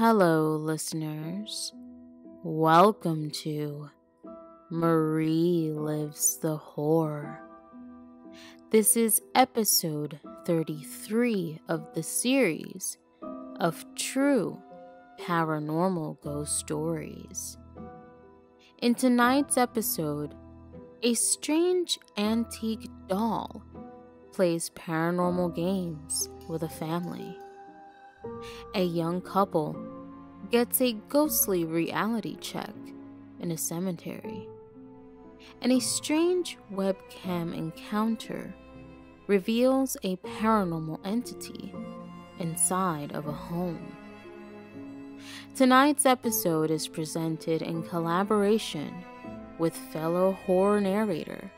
Hello, listeners. Welcome to Marie Lives the Horror. This is episode 33 of the series of true paranormal ghost stories. In tonight's episode, a strange antique doll plays paranormal games with a family. A young couple gets a ghostly reality check in a cemetery. And a strange webcam encounter reveals a paranormal entity inside of a home. Tonight's episode is presented in collaboration with fellow horror narrator,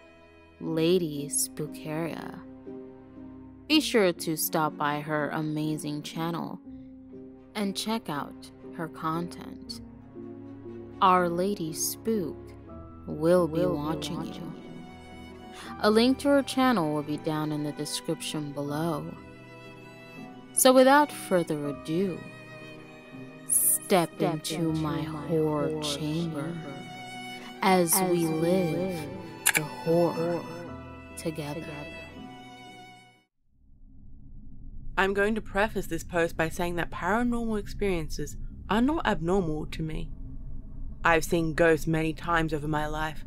Lady Spookaria. Be sure to stop by her amazing channel and check out her content. Our Lady Spook will be will watching, be watching you. A link to her channel will be down in the description below. So without further ado, step, step into, into, my, my horror, horror chamber, chamber as, as we, live, live the horror, horror together. together. I'm going to preface this post by saying that paranormal experiences are not abnormal to me. I've seen ghosts many times over my life,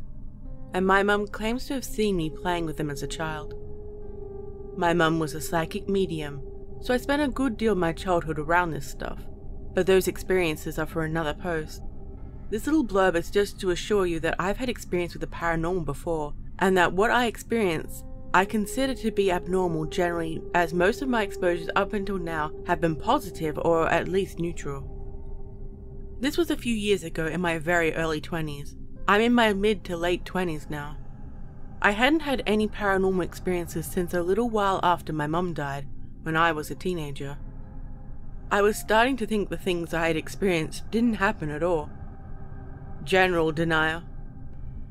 and my mum claims to have seen me playing with them as a child. My mum was a psychic medium, so I spent a good deal of my childhood around this stuff, but those experiences are for another post. This little blurb is just to assure you that I've had experience with the paranormal before, and that what I experienced I consider to be abnormal generally as most of my exposures up until now have been positive or at least neutral. This was a few years ago in my very early 20s. I'm in my mid to late 20s now. I hadn't had any paranormal experiences since a little while after my mum died, when I was a teenager. I was starting to think the things I had experienced didn't happen at all. General denial.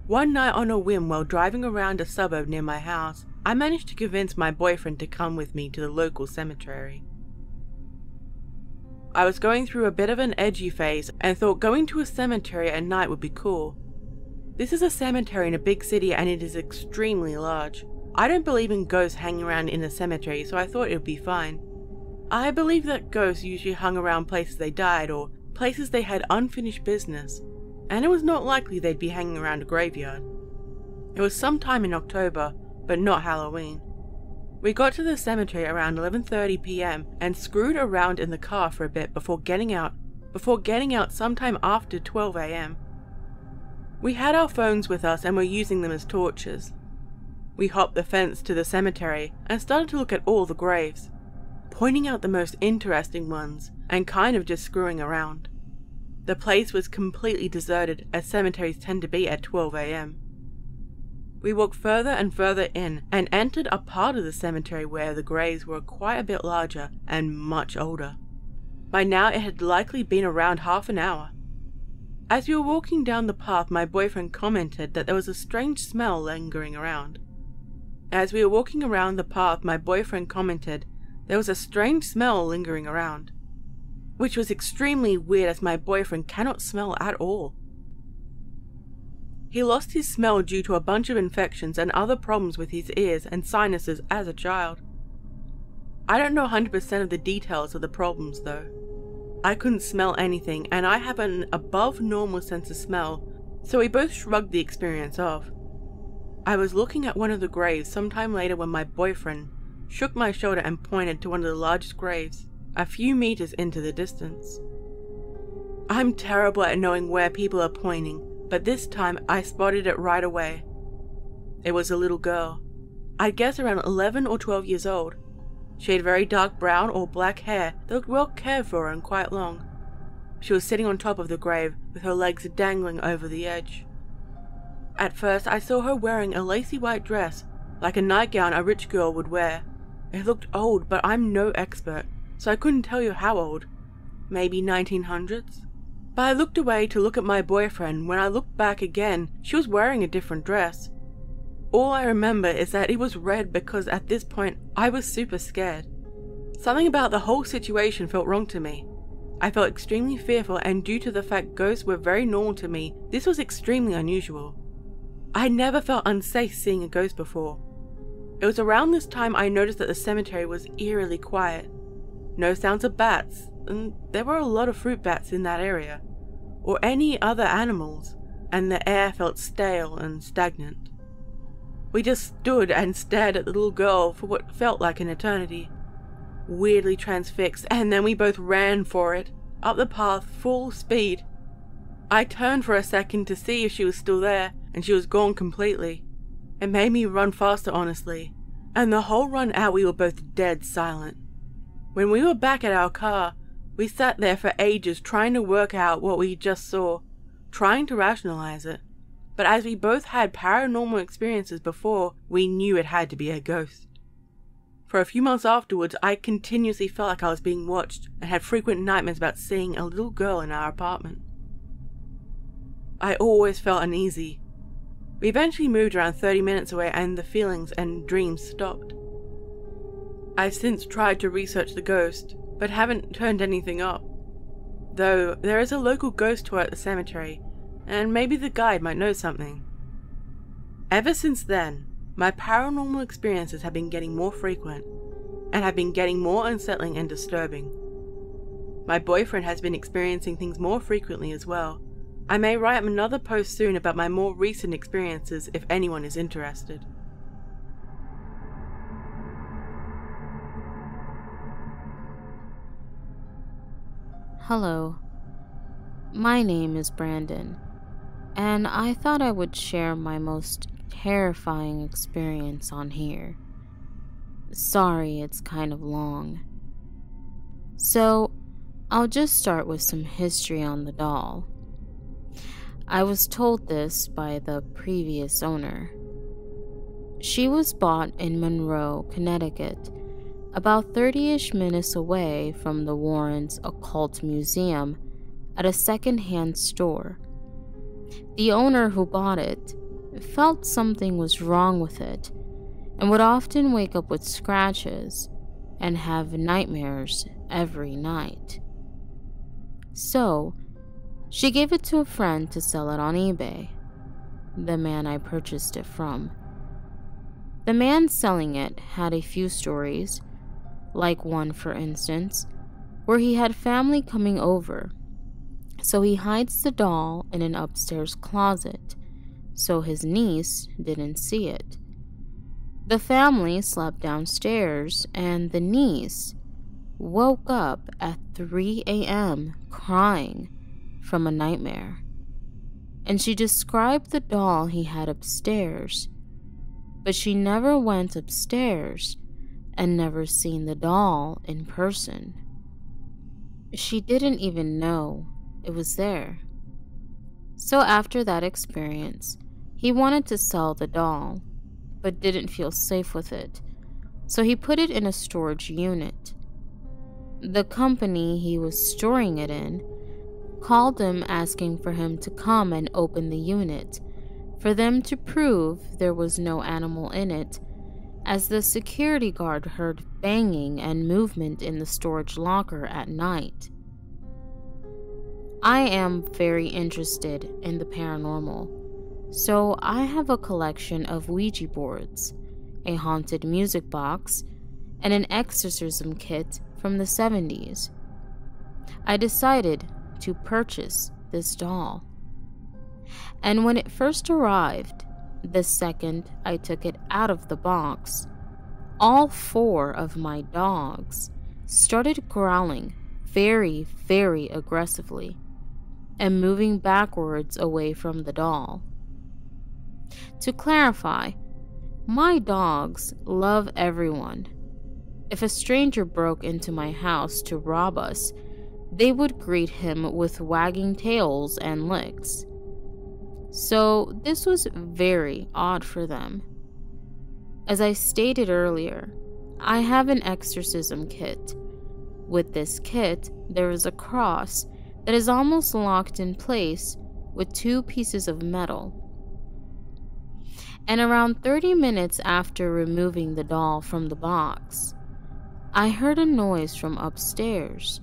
One night on a whim while driving around a suburb near my house, I managed to convince my boyfriend to come with me to the local cemetery. I was going through a bit of an edgy phase and thought going to a cemetery at night would be cool. This is a cemetery in a big city and it is extremely large. I don't believe in ghosts hanging around in a cemetery, so I thought it would be fine. I believe that ghosts usually hung around places they died or places they had unfinished business, and it was not likely they'd be hanging around a graveyard. It was sometime in October, but not Halloween. We got to the cemetery around 11:30 p.m. and screwed around in the car for a bit before getting out before getting out sometime after 12 a.m. We had our phones with us and were using them as torches. We hopped the fence to the cemetery and started to look at all the graves, pointing out the most interesting ones and kind of just screwing around. The place was completely deserted as cemeteries tend to be at 12 a.m. We walked further and further in and entered a part of the cemetery where the graves were quite a bit larger and much older. By now it had likely been around half an hour. As we were walking down the path, my boyfriend commented that there was a strange smell lingering around. As we were walking around the path, my boyfriend commented there was a strange smell lingering around, which was extremely weird as my boyfriend cannot smell at all. He lost his smell due to a bunch of infections and other problems with his ears and sinuses as a child. I don't know 100% of the details of the problems though. I couldn't smell anything and I have an above normal sense of smell, so we both shrugged the experience off. I was looking at one of the graves sometime later when my boyfriend shook my shoulder and pointed to one of the largest graves, a few meters into the distance. I'm terrible at knowing where people are pointing, but this time I spotted it right away. It was a little girl. I'd guess around 11 or 12 years old. She had very dark brown or black hair that looked well cared for and quite long. She was sitting on top of the grave with her legs dangling over the edge. At first, I saw her wearing a lacy white dress, like a nightgown a rich girl would wear. It looked old, but I'm no expert, so I couldn't tell you how old. Maybe 1900s? But I looked away to look at my boyfriend. When I looked back again, she was wearing a different dress. All I remember is that it was red because at this point I was super scared. Something about the whole situation felt wrong to me. I felt extremely fearful, and due to the fact ghosts were very normal to me, this was extremely unusual. I had never felt unsafe seeing a ghost before. It was around this time I noticed that the cemetery was eerily quiet. No sounds of bats, and there were a lot of fruit bats in that area, or any other animals, and the air felt stale and stagnant. We just stood and stared at the little girl for what felt like an eternity weirdly transfixed, and then we both ran for it, up the path, full speed. I turned for a second to see if she was still there, and she was gone completely. It made me run faster, honestly, and the whole run out we were both dead silent. When we were back at our car, we sat there for ages trying to work out what we just saw, trying to rationalize it. But as we both had paranormal experiences before, we knew it had to be a ghost. For a few months afterwards, I continuously felt like I was being watched and had frequent nightmares about seeing a little girl in our apartment. I always felt uneasy. We eventually moved around 30 minutes away and the feelings and dreams stopped. I've since tried to research the ghost, but haven't turned anything up. Though there is a local ghost tour at the cemetery, and maybe the guide might know something. Ever since then, my paranormal experiences have been getting more frequent and have been getting more unsettling and disturbing. My boyfriend has been experiencing things more frequently as well. I may write another post soon about my more recent experiences if anyone is interested. Hello. My name is Brandon, and I thought I would share my most terrifying experience on here. Sorry, it's kind of long. So, I'll just start with some history on the doll. I was told this by the previous owner. She was bought in Monroe, Connecticut, about 30 ish minutes away from the Warrens Occult Museum at a second hand store. The owner who bought it felt something was wrong with it and would often wake up with scratches and have nightmares every night. So, she gave it to a friend to sell it on eBay, the man I purchased it from. The man selling it had a few stories, like one, for instance, where he had family coming over, so he hides the doll in an upstairs closet so his niece didn't see it. The family slept downstairs, and the niece woke up at 3 a.m. crying from a nightmare. And she described the doll he had upstairs, but she never went upstairs and never seen the doll in person. She didn't even know it was there. So after that experience, he wanted to sell the doll, but didn't feel safe with it, so he put it in a storage unit. The company he was storing it in called him asking for him to come and open the unit for them to prove there was no animal in it, as the security guard heard banging and movement in the storage locker at night. I am very interested in the paranormal so I have a collection of Ouija boards, a haunted music box, and an exorcism kit from the 70s. I decided to purchase this doll. And when it first arrived, the second I took it out of the box, all four of my dogs started growling very, very aggressively and moving backwards away from the doll. To clarify, my dogs love everyone. If a stranger broke into my house to rob us, they would greet him with wagging tails and licks. So, this was very odd for them. As I stated earlier, I have an exorcism kit. With this kit, there is a cross that is almost locked in place with two pieces of metal and around 30 minutes after removing the doll from the box, I heard a noise from upstairs.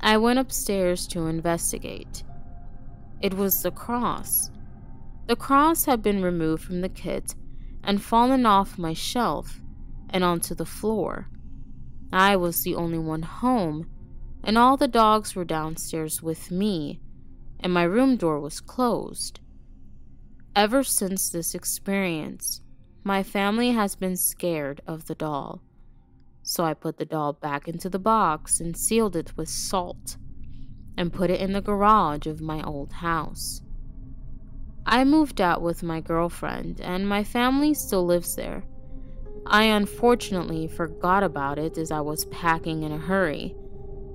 I went upstairs to investigate. It was the cross. The cross had been removed from the kit and fallen off my shelf and onto the floor. I was the only one home, and all the dogs were downstairs with me, and my room door was closed. Ever since this experience, my family has been scared of the doll. So I put the doll back into the box and sealed it with salt and put it in the garage of my old house. I moved out with my girlfriend, and my family still lives there. I unfortunately forgot about it as I was packing in a hurry.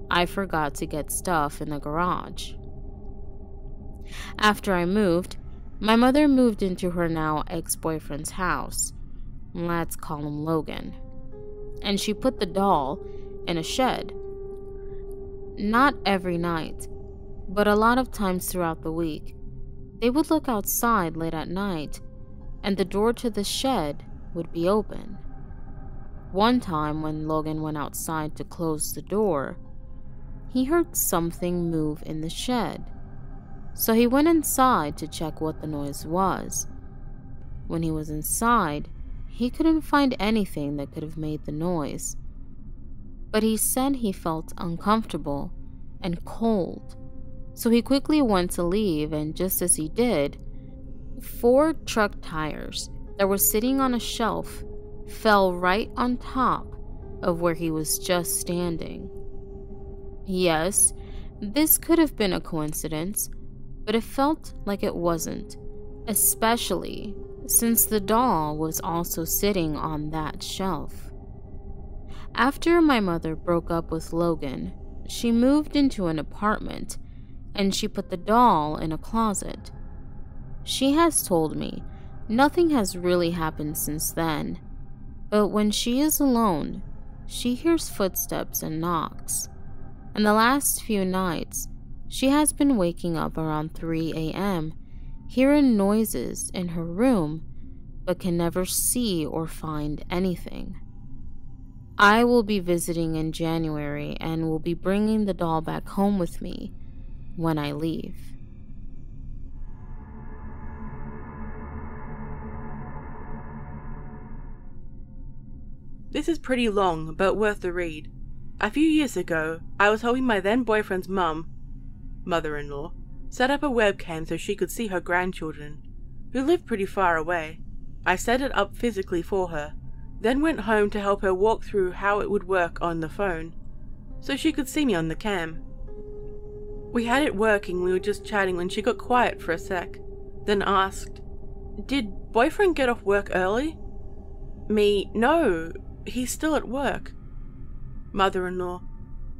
I forgot to get stuff in the garage. After I moved, my mother moved into her now ex boyfriend's house. Let's call him Logan. And she put the doll in a shed not every night, but a lot of times throughout the week. They would look outside late at night, and the door to the shed would be open. One time, when Logan went outside to close the door, he heard something move in the shed. So he went inside to check what the noise was. When he was inside, he couldn't find anything that could have made the noise but he said he felt uncomfortable and cold. So he quickly went to leave, and just as he did, four truck tires that were sitting on a shelf fell right on top of where he was just standing. Yes, this could have been a coincidence, but it felt like it wasn't, especially since the doll was also sitting on that shelf. After my mother broke up with Logan, she moved into an apartment and she put the doll in a closet. She has told me nothing has really happened since then, but when she is alone, she hears footsteps and knocks. And the last few nights, she has been waking up around 3 a.m., hearing noises in her room, but can never see or find anything. I will be visiting in January and will be bringing the doll back home with me when I leave. This is pretty long, but worth the read. A few years ago, I was helping my then boyfriend's mum, mother in law, set up a webcam so she could see her grandchildren, who lived pretty far away. I set it up physically for her, then went home to help her walk through how it would work on the phone, so she could see me on the cam. We had it working, we were just chatting when she got quiet for a sec, then asked, Did boyfriend get off work early? Me, no, he's still at work. Mother in law,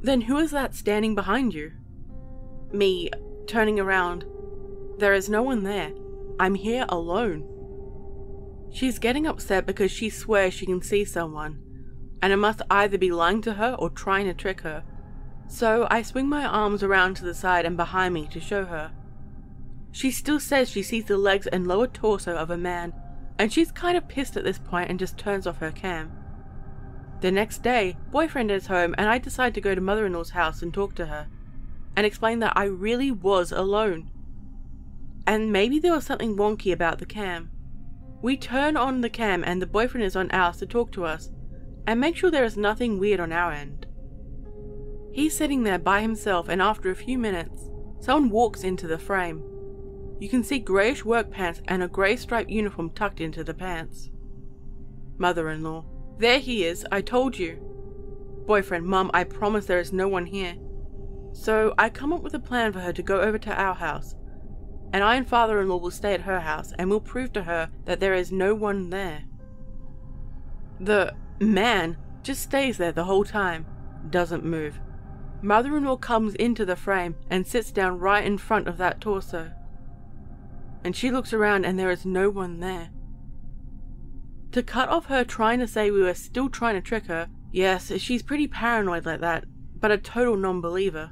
then who is that standing behind you? Me, turning around. There is no one there. I'm here alone. She's getting upset because she swears she can see someone, and it must either be lying to her or trying to trick her. So I swing my arms around to the side and behind me to show her. She still says she sees the legs and lower torso of a man, and she's kind of pissed at this point and just turns off her cam. The next day, boyfriend is home and I decide to go to mother-in-law's house and talk to her, and explain that I really was alone. And maybe there was something wonky about the cam. We turn on the cam and the boyfriend is on ours to talk to us and make sure there is nothing weird on our end. He's sitting there by himself and after a few minutes, someone walks into the frame. You can see greyish work pants and a grey striped uniform tucked into the pants. Mother-in-law. There he is, I told you. Boyfriend, mum, I promise there is no one here. So I come up with a plan for her to go over to our house and I and father in law will stay at her house and will prove to her that there is no one there. The man just stays there the whole time, doesn't move. Mother in law comes into the frame and sits down right in front of that torso. And she looks around and there is no one there. To cut off her trying to say we were still trying to trick her, yes, she's pretty paranoid like that, but a total non believer.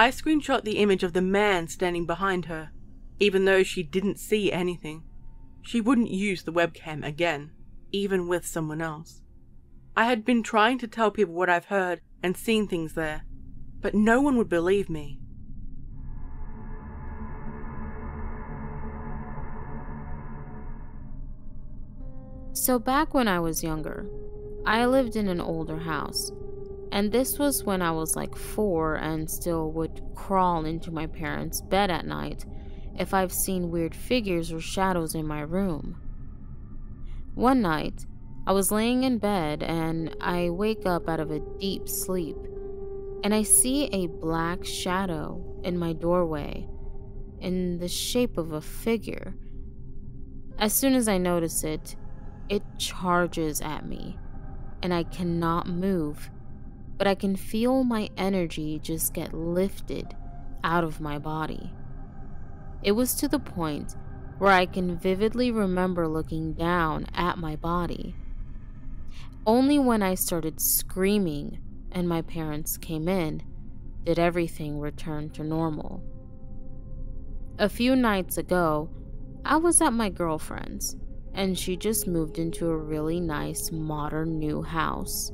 I screenshot the image of the man standing behind her, even though she didn't see anything. She wouldn't use the webcam again, even with someone else. I had been trying to tell people what I've heard and seen things there, but no one would believe me. So, back when I was younger, I lived in an older house, and this was when I was like four and still would crawl into my parents' bed at night if I've seen weird figures or shadows in my room. One night, I was laying in bed and I wake up out of a deep sleep and I see a black shadow in my doorway in the shape of a figure. As soon as I notice it, it charges at me and I cannot move, but I can feel my energy just get lifted out of my body. It was to the point where I can vividly remember looking down at my body. Only when I started screaming and my parents came in did everything return to normal. A few nights ago, I was at my girlfriend's and she just moved into a really nice modern new house.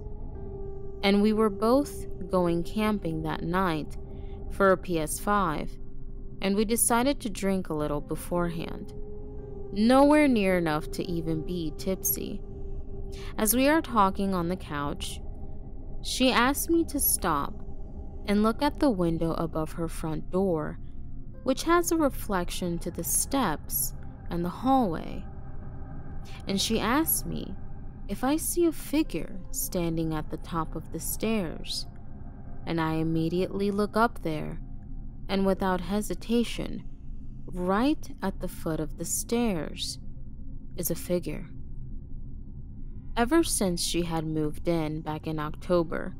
And we were both going camping that night for a PS5, and we decided to drink a little beforehand. Nowhere near enough to even be tipsy. As we are talking on the couch, she asked me to stop and look at the window above her front door, which has a reflection to the steps and the hallway and she asked me if I see a figure standing at the top of the stairs. And I immediately look up there, and without hesitation, right at the foot of the stairs, is a figure. Ever since she had moved in back in October,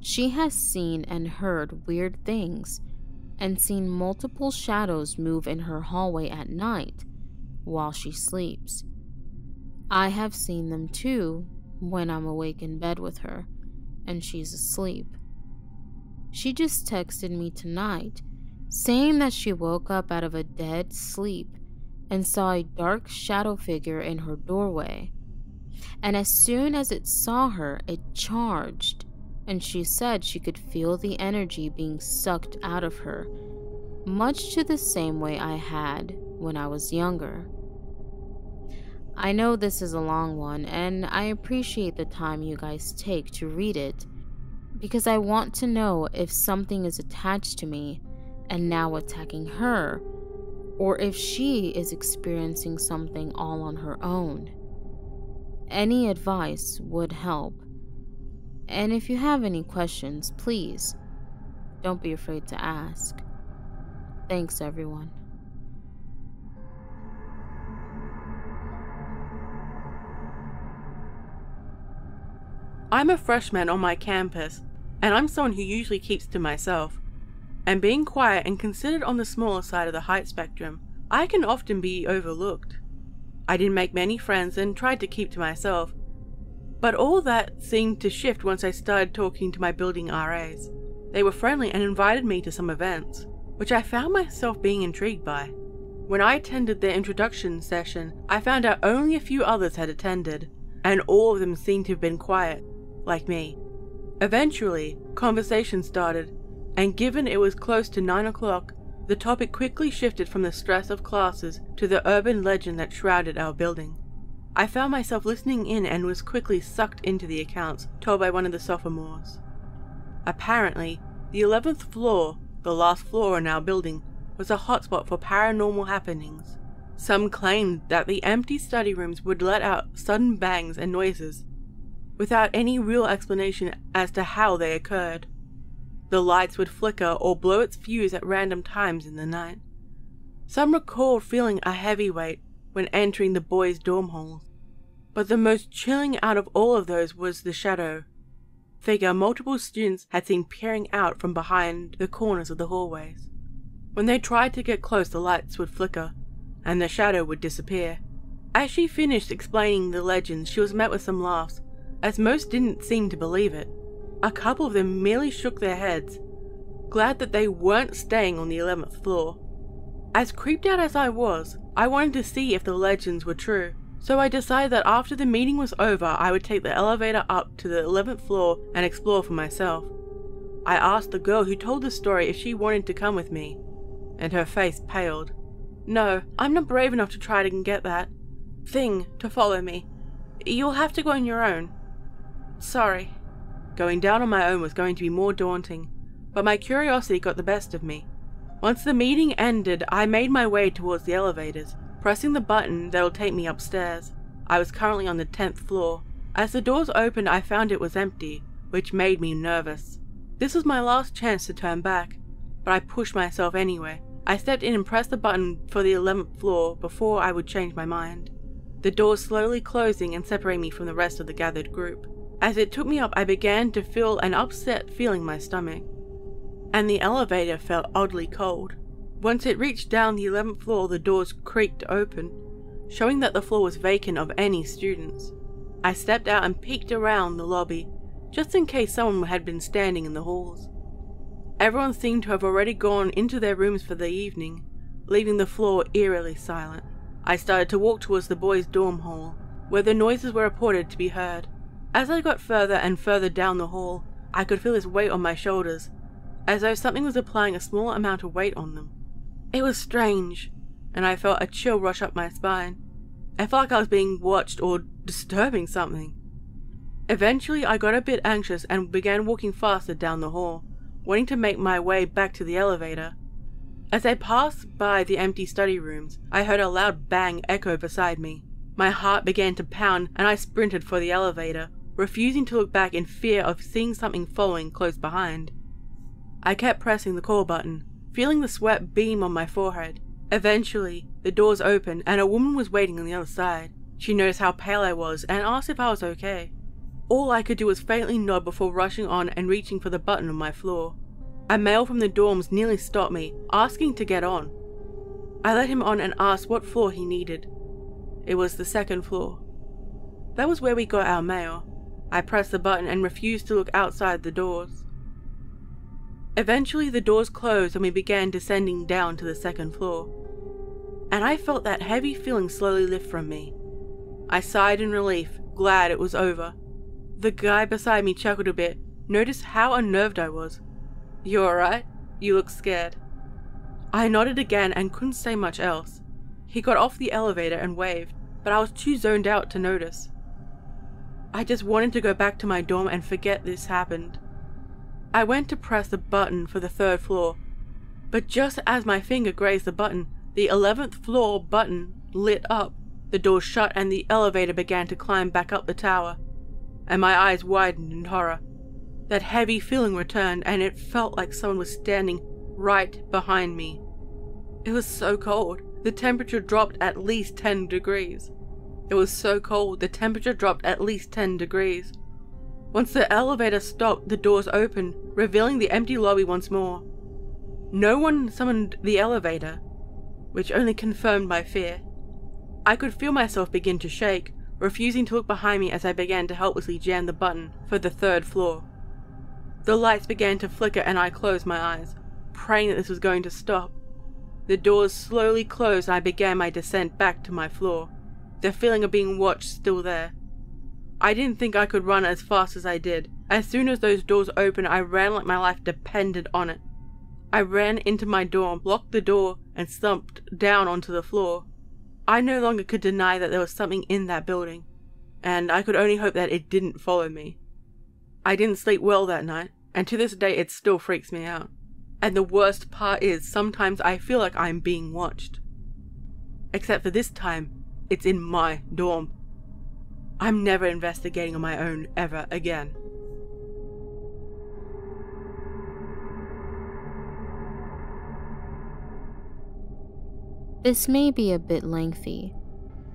she has seen and heard weird things and seen multiple shadows move in her hallway at night while she sleeps. I have seen them too when I'm awake in bed with her and she's asleep. She just texted me tonight saying that she woke up out of a dead sleep and saw a dark shadow figure in her doorway. And as soon as it saw her, it charged, and she said she could feel the energy being sucked out of her, much to the same way I had when I was younger. I know this is a long one, and I appreciate the time you guys take to read it because I want to know if something is attached to me and now attacking her, or if she is experiencing something all on her own. Any advice would help. And if you have any questions, please don't be afraid to ask. Thanks, everyone. I'm a freshman on my campus, and I'm someone who usually keeps to myself. And being quiet and considered on the smaller side of the height spectrum, I can often be overlooked. I didn't make many friends and tried to keep to myself, but all that seemed to shift once I started talking to my building RAs. They were friendly and invited me to some events, which I found myself being intrigued by. When I attended their introduction session, I found out only a few others had attended, and all of them seemed to have been quiet, like me. Eventually, conversation started, and given it was close to 9 o'clock, the topic quickly shifted from the stress of classes to the urban legend that shrouded our building. I found myself listening in and was quickly sucked into the accounts told by one of the sophomores. Apparently, the 11th floor, the last floor in our building, was a hotspot for paranormal happenings. Some claimed that the empty study rooms would let out sudden bangs and noises without any real explanation as to how they occurred. The lights would flicker or blow its fuse at random times in the night. Some recalled feeling a heavy weight when entering the boys' dorm halls, but the most chilling out of all of those was the shadow figure multiple students had seen peering out from behind the corners of the hallways. When they tried to get close, the lights would flicker, and the shadow would disappear. As she finished explaining the legends, she was met with some laughs as most didn't seem to believe it. A couple of them merely shook their heads, glad that they weren't staying on the 11th floor. As creeped out as I was, I wanted to see if the legends were true, so I decided that after the meeting was over, I would take the elevator up to the 11th floor and explore for myself. I asked the girl who told the story if she wanted to come with me, and her face paled. No, I'm not brave enough to try to get that thing to follow me. You'll have to go on your own. Sorry. Going down on my own was going to be more daunting, but my curiosity got the best of me. Once the meeting ended, I made my way towards the elevators, pressing the button that'll take me upstairs. I was currently on the 10th floor. As the doors opened, I found it was empty, which made me nervous. This was my last chance to turn back, but I pushed myself anyway. I stepped in and pressed the button for the 11th floor before I would change my mind. The doors slowly closing and separating me from the rest of the gathered group. As it took me up, I began to feel an upset feeling in my stomach, and the elevator felt oddly cold. Once it reached down the 11th floor, the doors creaked open, showing that the floor was vacant of any students. I stepped out and peeked around the lobby, just in case someone had been standing in the halls. Everyone seemed to have already gone into their rooms for the evening, leaving the floor eerily silent. I started to walk towards the boys' dorm hall, where the noises were reported to be heard. As I got further and further down the hall, I could feel this weight on my shoulders, as though something was applying a small amount of weight on them. It was strange, and I felt a chill rush up my spine. I felt like I was being watched or disturbing something. Eventually, I got a bit anxious and began walking faster down the hall wanting to make my way back to the elevator. As I passed by the empty study rooms, I heard a loud bang echo beside me. My heart began to pound and I sprinted for the elevator, refusing to look back in fear of seeing something following close behind. I kept pressing the call button, feeling the sweat beam on my forehead. Eventually, the doors opened and a woman was waiting on the other side. She noticed how pale I was and asked if I was okay. All I could do was faintly nod before rushing on and reaching for the button on my floor. A male from the dorms nearly stopped me, asking to get on. I let him on and asked what floor he needed. It was the second floor. That was where we got our mail. I pressed the button and refused to look outside the doors. Eventually, the doors closed and we began descending down to the second floor. And I felt that heavy feeling slowly lift from me. I sighed in relief, glad it was over. The guy beside me chuckled a bit, noticed how unnerved I was. You alright? You look scared. I nodded again and couldn't say much else. He got off the elevator and waved, but I was too zoned out to notice. I just wanted to go back to my dorm and forget this happened. I went to press the button for the third floor, but just as my finger grazed the button, the 11th floor button lit up. The door shut and the elevator began to climb back up the tower and my eyes widened in horror. That heavy feeling returned, and it felt like someone was standing right behind me. It was so cold. The temperature dropped at least 10 degrees. It was so cold, the temperature dropped at least 10 degrees. Once the elevator stopped, the doors opened, revealing the empty lobby once more. No one summoned the elevator, which only confirmed my fear. I could feel myself begin to shake, refusing to look behind me as I began to helplessly jam the button for the third floor. The lights began to flicker and I closed my eyes, praying that this was going to stop. The doors slowly closed and I began my descent back to my floor, the feeling of being watched still there. I didn't think I could run as fast as I did. As soon as those doors opened, I ran like my life depended on it. I ran into my dorm, locked the door, and slumped down onto the floor. I no longer could deny that there was something in that building, and I could only hope that it didn't follow me. I didn't sleep well that night, and to this day it still freaks me out. And the worst part is, sometimes I feel like I'm being watched. Except for this time, it's in my dorm. I'm never investigating on my own ever again. This may be a bit lengthy,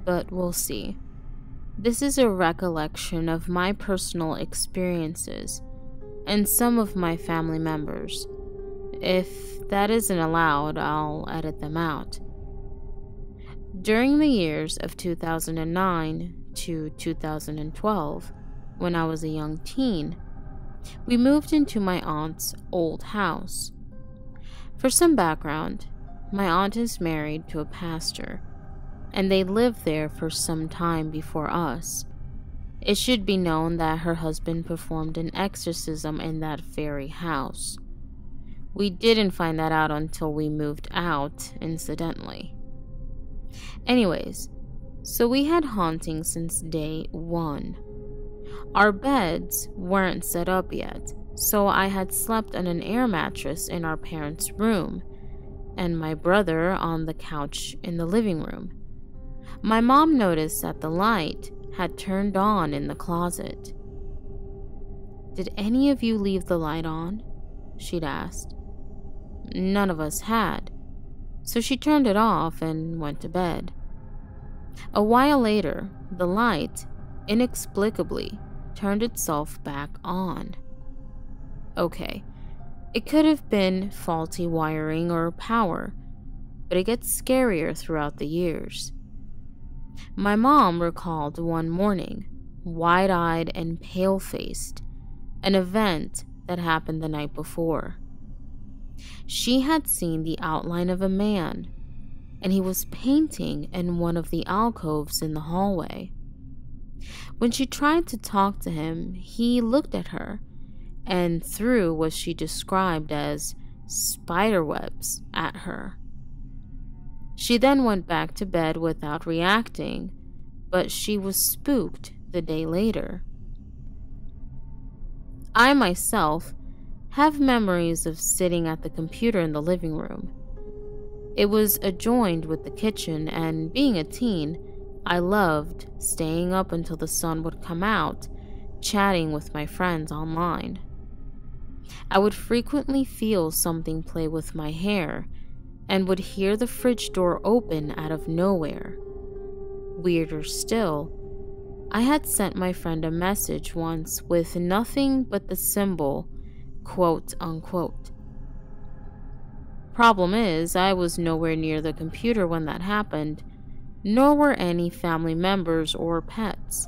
but we'll see. This is a recollection of my personal experiences and some of my family members. If that isn't allowed, I'll edit them out. During the years of 2009 to 2012, when I was a young teen, we moved into my aunt's old house. For some background, my aunt is married to a pastor, and they lived there for some time before us. It should be known that her husband performed an exorcism in that very house. We didn't find that out until we moved out, incidentally. Anyways, so we had hauntings since day one. Our beds weren't set up yet, so I had slept on an air mattress in our parents' room, and my brother on the couch in the living room. My mom noticed that the light had turned on in the closet. Did any of you leave the light on? She'd asked. None of us had, so she turned it off and went to bed. A while later, the light, inexplicably, turned itself back on. Okay, it could have been faulty wiring or power, but it gets scarier throughout the years. My mom recalled one morning, wide eyed and pale faced, an event that happened the night before. She had seen the outline of a man, and he was painting in one of the alcoves in the hallway. When she tried to talk to him, he looked at her and threw what she described as spiderwebs at her. She then went back to bed without reacting, but she was spooked the day later. I myself have memories of sitting at the computer in the living room. It was adjoined with the kitchen, and being a teen, I loved staying up until the sun would come out, chatting with my friends online. I would frequently feel something play with my hair and would hear the fridge door open out of nowhere. Weirder still, I had sent my friend a message once with nothing but the symbol quote unquote. Problem is, I was nowhere near the computer when that happened, nor were any family members or pets.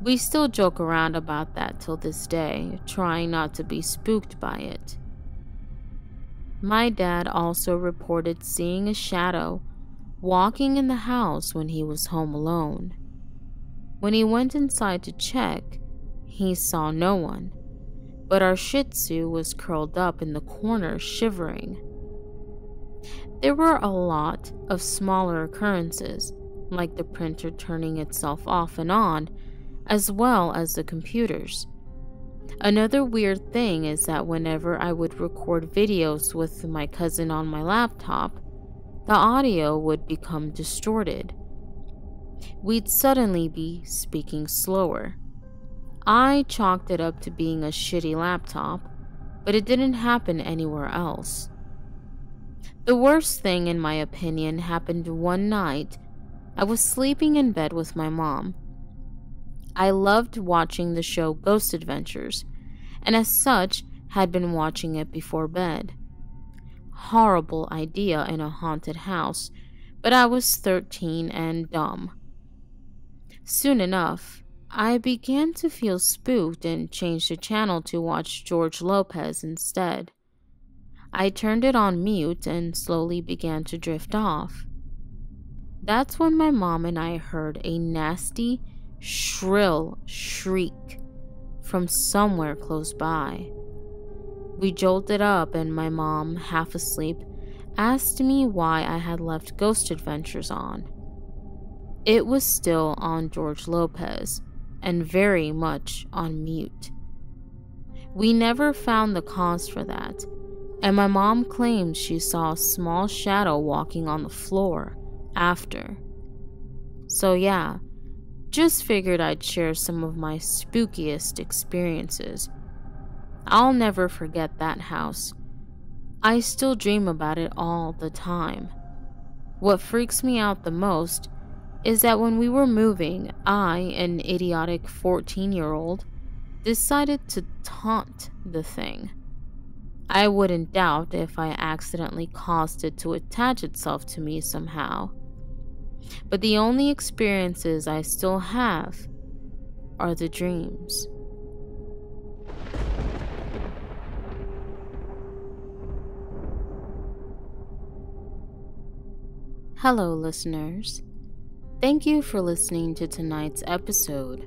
We still joke around about that till this day, trying not to be spooked by it. My dad also reported seeing a shadow walking in the house when he was home alone. When he went inside to check, he saw no one, but our Shih Tzu was curled up in the corner shivering. There were a lot of smaller occurrences, like the printer turning itself off and on, as well as the computers. Another weird thing is that whenever I would record videos with my cousin on my laptop, the audio would become distorted. We'd suddenly be speaking slower. I chalked it up to being a shitty laptop, but it didn't happen anywhere else. The worst thing, in my opinion, happened one night. I was sleeping in bed with my mom. I loved watching the show Ghost Adventures, and as such, had been watching it before bed. Horrible idea in a haunted house, but I was 13 and dumb. Soon enough, I began to feel spooked and changed the channel to watch George Lopez instead. I turned it on mute and slowly began to drift off. That's when my mom and I heard a nasty, shrill shriek from somewhere close by. We jolted up, and my mom, half asleep, asked me why I had left Ghost Adventures on. It was still on George Lopez and very much on mute. We never found the cause for that, and my mom claimed she saw a small shadow walking on the floor after. So, yeah, just figured I'd share some of my spookiest experiences. I'll never forget that house. I still dream about it all the time. What freaks me out the most is that when we were moving, I, an idiotic 14 year old, decided to taunt the thing. I wouldn't doubt if I accidentally caused it to attach itself to me somehow. But the only experiences I still have are the dreams. Hello, listeners. Thank you for listening to tonight's episode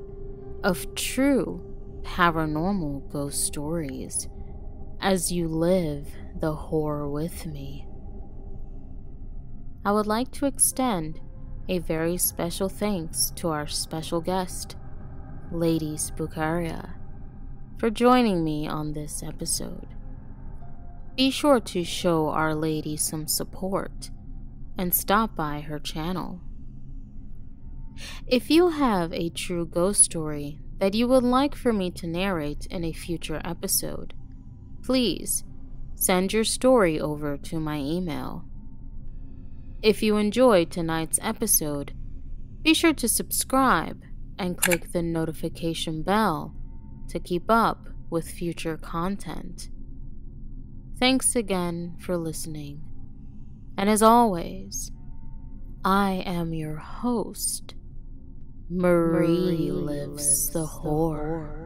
of true paranormal ghost stories as you live the horror with me. I would like to extend a very special thanks to our special guest, Lady Spookaria, for joining me on this episode. Be sure to show Our Lady some support and stop by her channel. If you have a true ghost story that you would like for me to narrate in a future episode, please send your story over to my email. If you enjoyed tonight's episode, be sure to subscribe and click the notification bell to keep up with future content. Thanks again for listening. And as always, I am your host, Marie, lives, the horror.